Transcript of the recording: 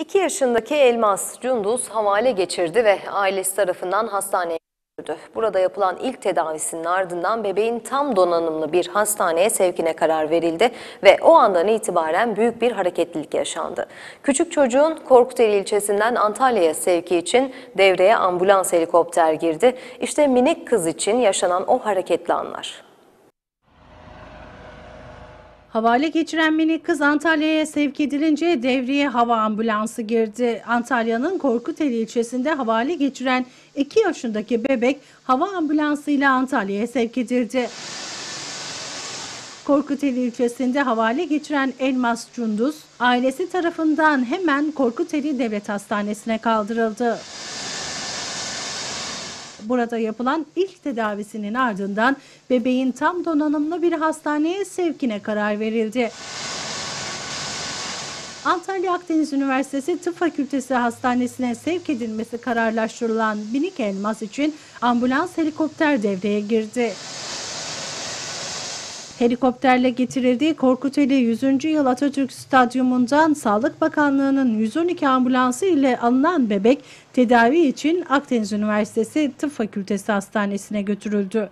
2 yaşındaki Elmas Cunduz havale geçirdi ve ailesi tarafından hastaneye götürüldü. Burada yapılan ilk tedavisinin ardından bebeğin tam donanımlı bir hastaneye sevkine karar verildi ve o andan itibaren büyük bir hareketlilik yaşandı. Küçük çocuğun Korkuteli ilçesinden Antalya'ya sevki için devreye ambulans helikopter girdi. İşte minik kız için yaşanan o hareketli anlar. Havale geçiren minik kız Antalya'ya sevk edilince devreye hava ambulansı girdi. Antalya'nın Korkuteli ilçesinde havale geçiren 2 yaşındaki bebek hava ambulansıyla Antalya'ya sevk edildi. Korkuteli ilçesinde havale geçiren Elmas Cunduz, ailesi tarafından hemen Korkuteli Devlet Hastanesi'ne kaldırıldı. Burada yapılan ilk tedavisinin ardından bebeğin tam donanımlı bir hastaneye sevkine karar verildi. Antalya Akdeniz Üniversitesi Tıp Fakültesi Hastanesi'ne sevk edilmesi kararlaştırılan Binik Elmas için ambulans helikopter devreye girdi. Helikopterle getirildiği Korkuteli 100. Yıl Atatürk Stadyumundan Sağlık Bakanlığı'nın 112 ambulansı ile alınan bebek tedavi için Akdeniz Üniversitesi Tıp Fakültesi Hastanesi'ne götürüldü.